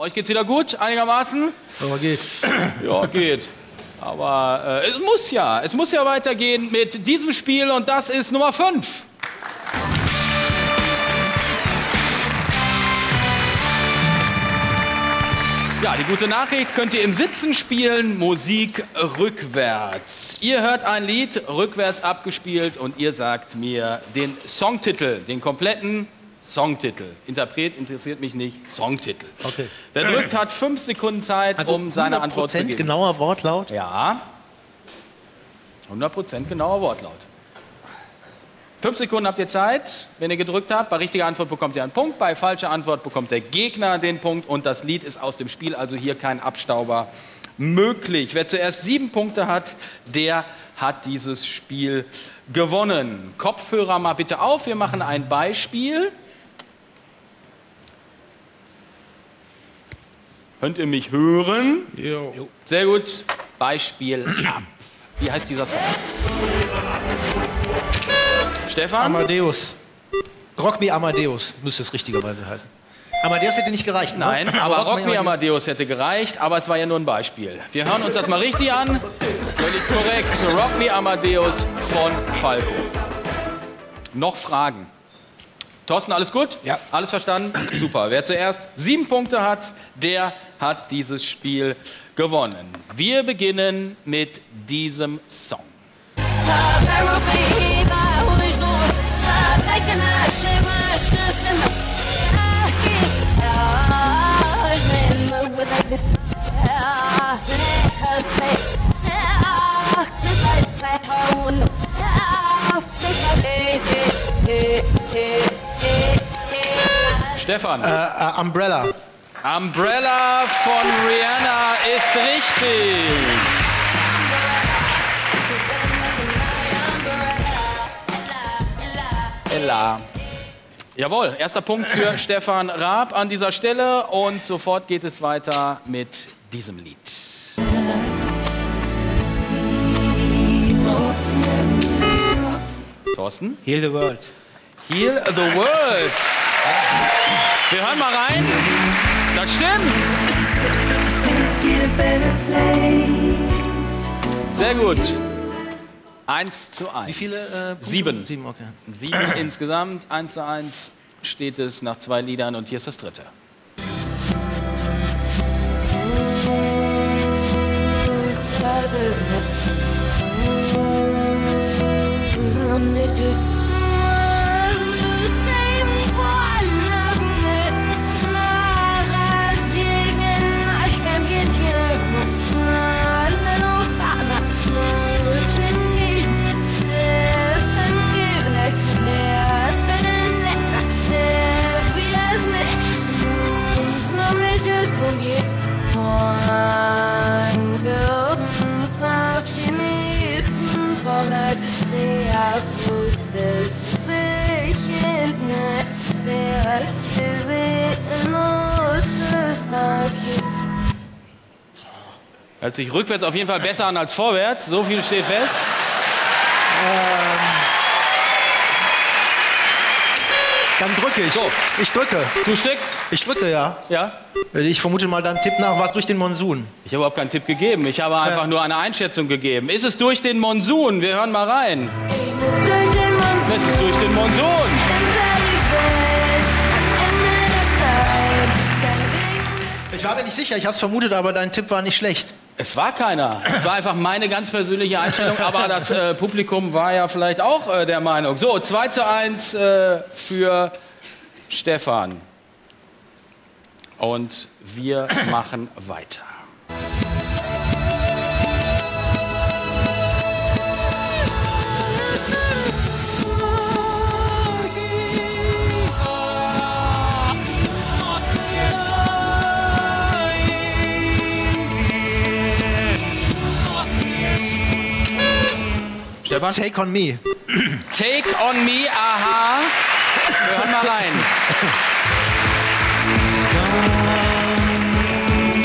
Euch geht's wieder gut, einigermaßen? Aber geht. Ja, geht. Aber äh, es muss ja, es muss ja weitergehen mit diesem Spiel und das ist Nummer 5. Ja, die gute Nachricht könnt ihr im Sitzen spielen, Musik rückwärts. Ihr hört ein Lied rückwärts abgespielt und ihr sagt mir den Songtitel, den kompletten Songtitel. Interpret interessiert mich nicht, Songtitel. Okay. Wer drückt, hat fünf Sekunden Zeit, Also um seine Antwort zu 100% geben. genauer Wortlaut. Ja. 100% genauer Wortlaut. Fünf Sekunden habt ihr Zeit, wenn ihr gedrückt habt. Bei richtiger Antwort bekommt ihr einen Punkt, bei falscher Antwort bekommt der Gegner den Punkt und das Lied ist aus dem Spiel, also hier kein Abstauber möglich. Wer zuerst sieben Punkte hat, der hat dieses Spiel gewonnen. Kopfhörer mal bitte auf, wir machen ein Beispiel. Könnt ihr mich hören? Jo. Sehr gut. Beispiel ab. Wie heißt dieser Song? Stefan? Amadeus. Rock Me Amadeus müsste es richtigerweise heißen. Amadeus hätte nicht gereicht, ne? Nein, aber Rock Me Amadeus hätte gereicht, aber es war ja nur ein Beispiel. Wir hören uns das mal richtig an. Völlig korrekt. Rock Me Amadeus von Falco. Noch Fragen? Thorsten, alles gut? Ja. Alles verstanden? Super. Wer zuerst sieben Punkte hat, der hat dieses Spiel gewonnen. Wir beginnen mit diesem Song. Stefan. Äh, äh, Umbrella. Umbrella von Rihanna ist richtig. Ella. Jawohl, erster Punkt für Stefan Raab an dieser Stelle und sofort geht es weiter mit diesem Lied. Thorsten? Heal the World. Heal the World. Wir hören mal rein. Das stimmt. Sehr gut. Eins zu eins. Wie viele? Äh, Punkte? Sieben. Sieben, okay. Sieben insgesamt. Eins zu eins steht es nach zwei Liedern und hier ist das dritte. Hört sich rückwärts auf jeden Fall besser an als vorwärts. So viel steht fest. Dann drücke ich. So. Ich drücke. Du steckst? Ich drücke, ja. Ja? Ich vermute mal deinem Tipp nach, war es durch den Monsun. Ich habe überhaupt keinen Tipp gegeben. Ich habe einfach nur eine Einschätzung gegeben. Ist es durch den Monsun? Wir hören mal rein. Es ist durch den Monsun. Ich war mir nicht sicher, ich habe es vermutet, aber dein Tipp war nicht schlecht. Es war keiner. Es war einfach meine ganz persönliche Einstellung, aber das äh, Publikum war ja vielleicht auch äh, der Meinung. So, 2 zu 1 äh, für Stefan. Und wir machen weiter. Stefan? Take on me. Take on me, aha. Wir hören mal rein.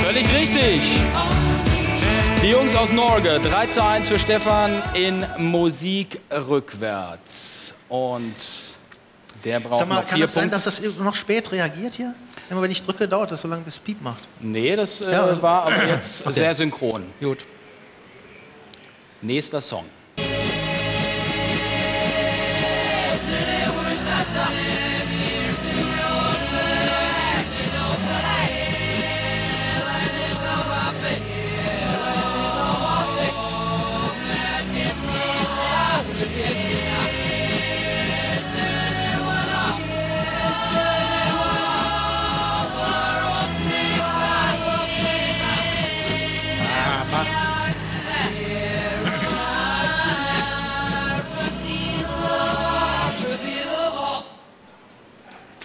Völlig richtig. Die Jungs aus Norge, 3 zu 1 für Stefan in Musik rückwärts. Und der braucht Sag mal, noch kann vier es sein, Punkte. dass das noch spät reagiert hier? Immer wenn ich drücke, dauert das so lange, bis Piep macht. Nee, das äh, Ja, also- war aber jetzt sehr synchron. Gut. Nächster Song.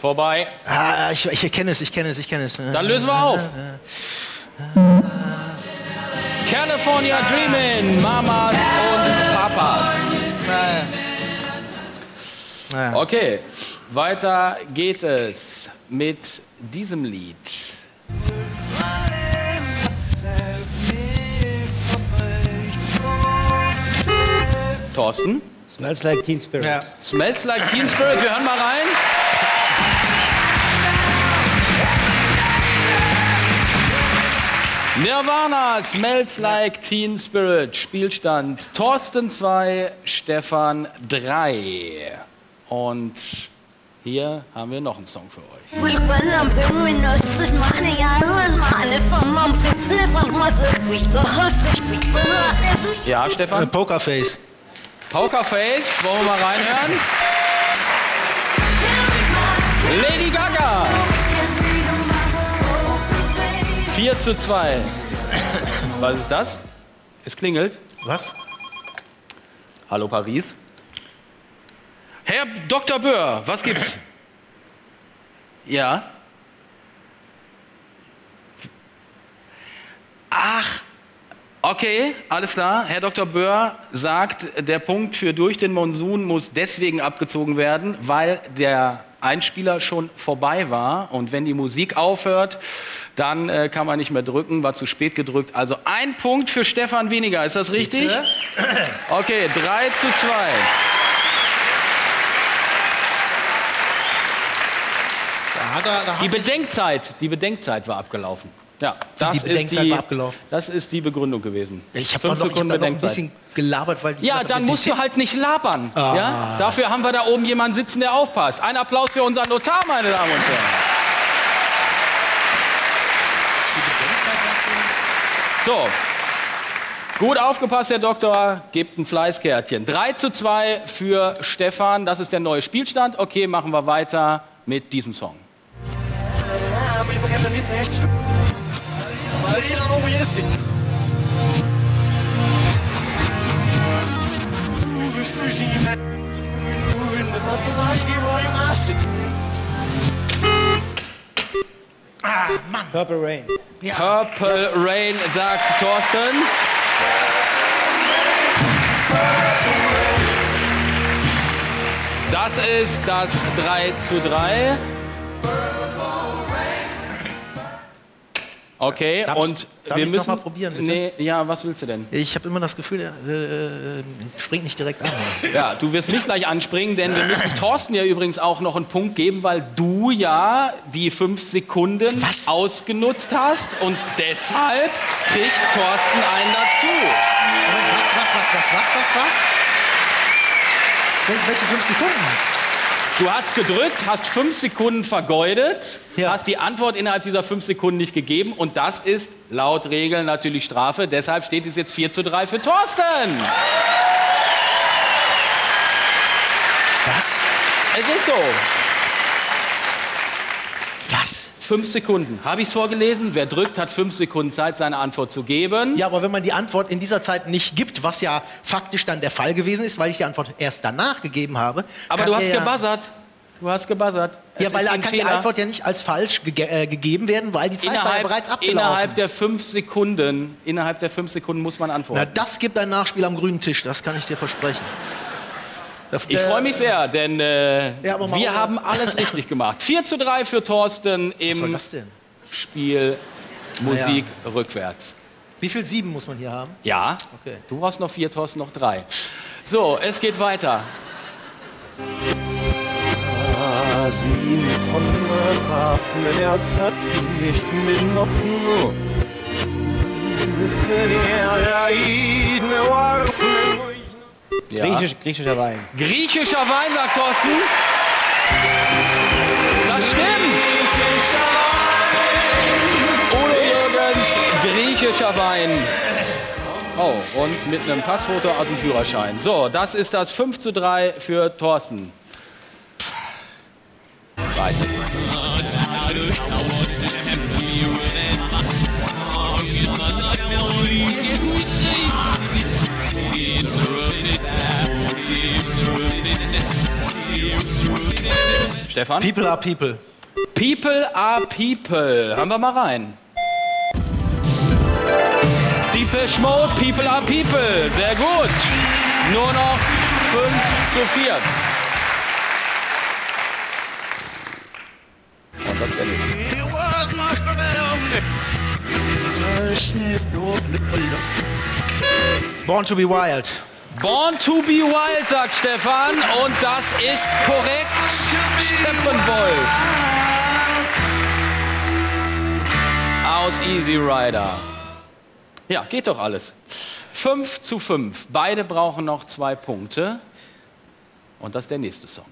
Vorbei. Ah, ich, ich kenne es, ich kenne es, ich kenne es. Dann lösen wir auf. California Dreamin', Mamas und Papas. Ah, ja. Okay, weiter geht es mit diesem Lied. Thorsten? Smells like Teen Spirit. Ja. Smells like Teen Spirit, wir hören mal rein. Nirvana, Smells Like Teen Spirit, Spielstand Thorsten 2, Stefan 3. Und hier haben wir noch einen Song für euch. Ja, Stefan? Äh, Pokerface. Pokerface, wollen wir mal reinhören? Lady Gaga! 4 zu 2. Was ist das? Es klingelt. Was? Hallo Paris. Herr Dr. Böhr, was gibt's? Ja. Ach, okay, alles klar. Herr Dr. Böhr sagt, der Punkt für durch den Monsun muss deswegen abgezogen werden, weil der Einspieler schon vorbei war und wenn die Musik aufhört, dann äh, kann man nicht mehr drücken, war zu spät gedrückt. Also ein Punkt für Stefan weniger, ist das richtig? Bitte? Okay, 3 zu 2. Da hat er, da hat Die Bedenkzeit, die Bedenkzeit war abgelaufen. Ja, das die ist abgelaufen? Das ist die Begründung gewesen. ich habe doch noch, ich hab noch ein bisschen gelabert, weil die Ja, dann musst du halt nicht labern. Ah. Ja? Dafür haben wir da oben jemanden sitzen, der aufpasst. Ein Applaus für unseren Notar, meine Damen und Herren. So. Gut aufgepasst, Herr Doktor. Gebt ein Fleißkärtchen. 3 zu 2 für Stefan. Das ist der neue Spielstand. Okay, machen wir weiter mit diesem Song. Purple Rain. Purple Rain, sagt Thorsten. Das ist das 3 zu 3. Okay, Darf ich- und darf wir ich noch müssen. mal probieren, bitte? Nee, ja, was willst du denn? Ich habe immer das Gefühl, er äh, springt nicht direkt an. Ja, du wirst nicht gleich anspringen, denn wir müssen Thorsten ja übrigens auch noch einen Punkt geben, weil du ja die fünf Sekunden Was? ausgenutzt hast und deshalb kriegt Thorsten einen dazu. Was, was, was, was, was, was, was? Wel- Welche fünf Sekunden? Du hast gedrückt, hast fünf Sekunden vergeudet, Ja. hast die Antwort innerhalb dieser fünf Sekunden nicht gegeben und das ist laut Regeln natürlich Strafe. Deshalb steht es jetzt 4 zu 3 für Thorsten. Was? Es ist so. Fünf Sekunden. Habe ich es vorgelesen? Wer drückt, hat fünf Sekunden Zeit, seine Antwort zu geben. Ja, aber wenn man die Antwort in dieser Zeit nicht gibt, was ja faktisch dann der Fall gewesen ist, weil ich die Antwort erst danach gegeben habe. Aber du hast ja- gebuzzert. Du hast gebuzzert. Es Ja, weil ist da ein kann die Fehler. Antwort ja nicht als falsch gege äh, gegeben werden, weil die Zeit war ja innerhalb, bereits abgelaufen. innerhalb der fünf Sekunden, innerhalb der fünf Sekunden muss man Na, antworten. das gibt ein Nachspiel am grünen Tisch, das kann ich dir versprechen. Ich äh, freue mich sehr, denn äh, Ja, wir haben alles richtig gemacht. 4 zu 3 für Thorsten Was soll im das denn? Spiel Musik rückwärts. Wie viel sieben muss man hier haben? Ja, Okay. du hast noch vier, Thorsten noch drei. So, es geht weiter. Magazin von Waffen, er sagt nicht mit Hoffnung. Ja. Griechisch, griechischer Wein. Griechischer Wein, sagt Thorsten. Das stimmt. Udo Jürgens, griechischer Wein. Oh, und mit einem Passfoto aus dem Führerschein. So, das ist das 5 zu 3 für Thorsten. Weiter. Stefan? People are people. People are people. Haben wir mal rein. Deepish Mode, People are people. Sehr gut. Nur noch 5 zu 4. Und das wäre nächste. Born to be wild. Born to be wild, sagt Stefan. Und das ist korrekt. Steppenwolf. Aus Easy Rider. Ja, geht doch alles. 5 zu 5. Beide brauchen noch zwei Punkte. Und das ist der nächste Song.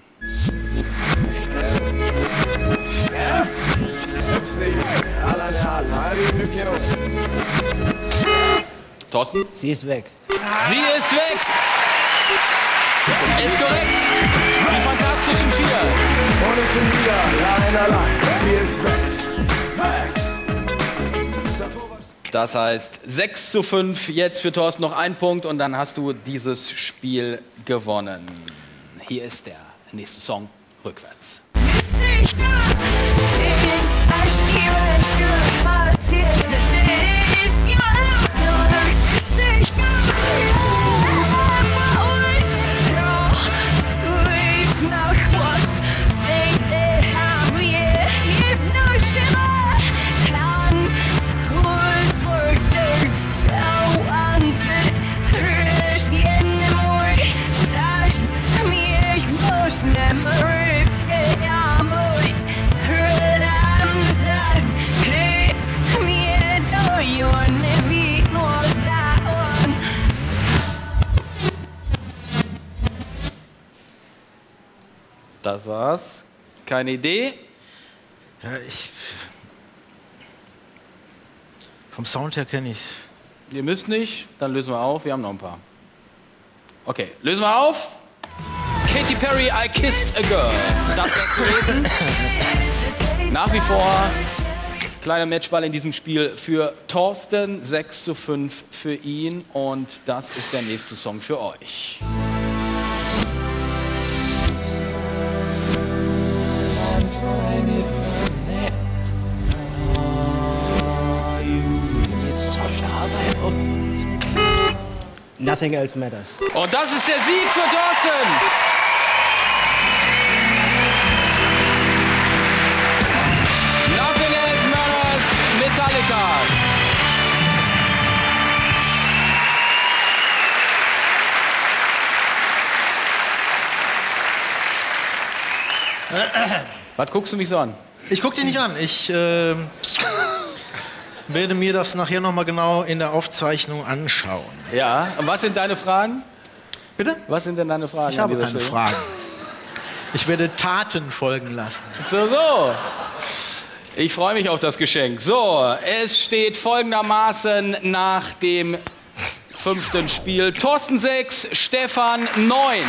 Thorsten? Sie ist weg. Sie ist weg. Ist korrekt. Die Fantastischen Vier. Das heißt 6 zu 5, jetzt für Thorsten noch ein Punkt und dann hast du dieses Spiel gewonnen. Hier ist der nächste Song rückwärts. Das war's. Keine Idee? Ja, ich. Vom Sound her kenne ich Ihr müsst nicht, dann lösen wir auf. Wir haben noch ein paar. Okay, lösen wir auf. Katy Perry, I Kissed a Girl. Das wär's gewesen. Nach wie vor kleiner Matchball in diesem Spiel für Thorsten. 6 zu 5 für ihn. Und das ist der nächste Song für euch. Nothing else matters. Und das ist der Sieg für Thorsten. Nothing else matters. Metallica. Was guckst du mich so an? Ich gucke dir nicht an. Ich äh, werde mir das nachher noch mal genau in der Aufzeichnung anschauen. Ja, und was sind deine Fragen? Bitte? Was sind denn deine Fragen? Ich habe keine Stelle? Fragen. Ich werde Taten folgen lassen. So, so. Ich freue mich auf das Geschenk. So, es steht folgendermaßen nach dem fünften Spiel. Thorsten 6, Stefan 9.